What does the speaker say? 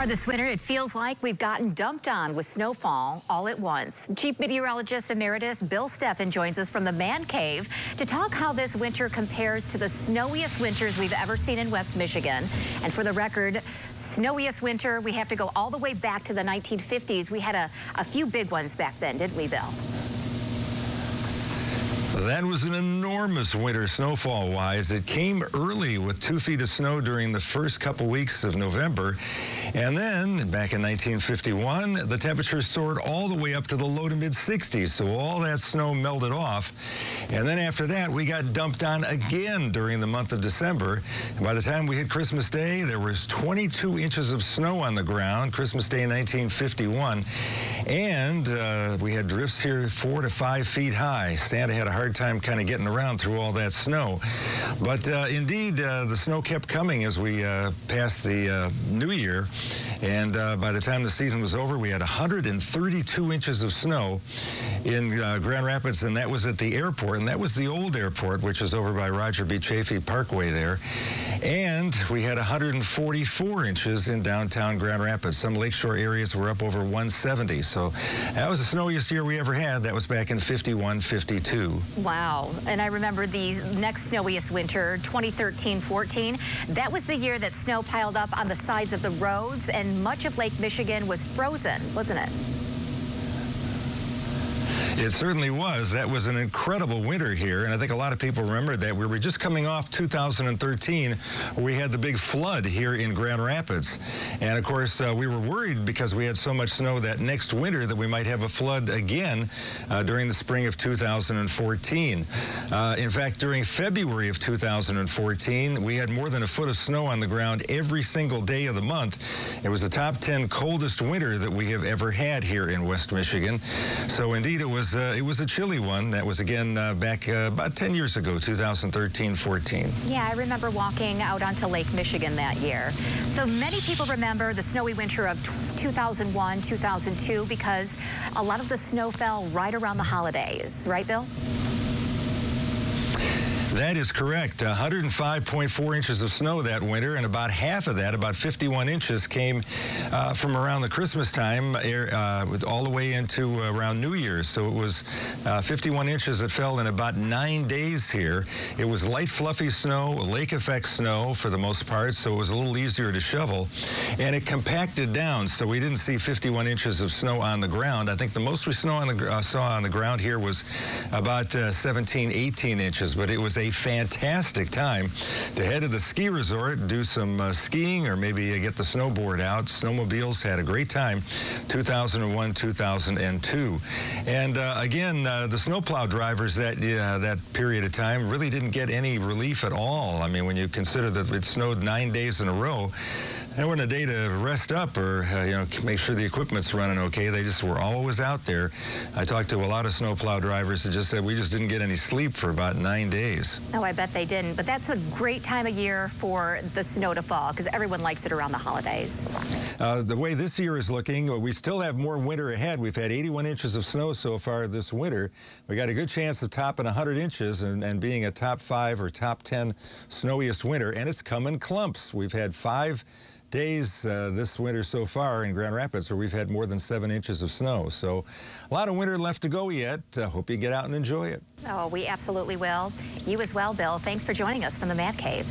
For this winter, it feels like we've gotten dumped on with snowfall all at once. Chief Meteorologist Emeritus Bill Steffen joins us from the Man Cave to talk how this winter compares to the snowiest winters we've ever seen in West Michigan. And for the record, snowiest winter, we have to go all the way back to the 1950s. We had a, a few big ones back then, didn't we, Bill? That was an enormous winter snowfall-wise. It came early with two feet of snow during the first couple weeks of November. And then, back in 1951, the temperatures soared all the way up to the low to mid-60s, so all that snow melted off. And then after that, we got dumped on again during the month of December. And by the time we hit Christmas Day, there was 22 inches of snow on the ground, Christmas Day 1951. And uh, we had drifts here four to five feet high. Santa had a hard time kind of getting around through all that snow. But uh, indeed, uh, the snow kept coming as we uh, passed the uh, new year. And uh, by the time the season was over, we had 132 inches of snow in uh, Grand Rapids, and that was at the airport. And that was the old airport, which is over by Roger B. Chaffee Parkway there. And we had 144 inches in downtown Grand Rapids. Some lakeshore areas were up over 170. So that was the snowiest year we ever had. That was back in 51, 52. Wow. And I remember the next snowiest winter, 2013-14. That was the year that snow piled up on the sides of the roads and much of Lake Michigan was frozen, wasn't it? It certainly was. That was an incredible winter here, and I think a lot of people remember that. We were just coming off 2013, where we had the big flood here in Grand Rapids. And of course, uh, we were worried because we had so much snow that next winter that we might have a flood again uh, during the spring of 2014. Uh, in fact, during February of 2014, we had more than a foot of snow on the ground every single day of the month. It was the top 10 coldest winter that we have ever had here in West Michigan. So indeed, it was was uh, it was a chilly one. That was again uh, back uh, about 10 years ago, 2013-14. Yeah, I remember walking out onto Lake Michigan that year. So many people remember the snowy winter of 2001, 2002 because a lot of the snow fell right around the holidays, right, Bill? That is correct. 105.4 inches of snow that winter, and about half of that, about 51 inches, came uh, from around the Christmas time uh, all the way into uh, around New Year's. So it was uh, 51 inches that fell in about nine days here. It was light, fluffy snow, lake effect snow for the most part, so it was a little easier to shovel. And it compacted down, so we didn't see 51 inches of snow on the ground. I think the most we snow on the, uh, saw on the ground here was about uh, 17, 18 inches, but it was a fantastic time to head to the ski resort, do some uh, skiing, or maybe uh, get the snowboard out. Snowmobiles had a great time 2001, 2002. And uh, again, uh, the snowplow drivers that, that period of time really didn't get any relief at all. I mean, when you consider that it snowed nine days in a row, there wasn't a day to rest up or uh, you know make sure the equipment's running okay. They just were always out there. I talked to a lot of snowplow drivers that just said we just didn't get any sleep for about nine days. Oh, I bet they didn't. But that's a great time of year for the snow to fall because everyone likes it around the holidays. Uh, the way this year is looking, we still have more winter ahead. We've had 81 inches of snow so far this winter. We got a good chance of topping 100 inches and, and being a top five or top 10 snowiest winter, and it's coming clumps. We've had five days uh, this winter so far in Grand Rapids where we've had more than seven inches of snow. So a lot of winter left to go yet. Uh, hope you get out and enjoy it. Oh, we absolutely will. You as well, Bill. Thanks for joining us from the Man Cave.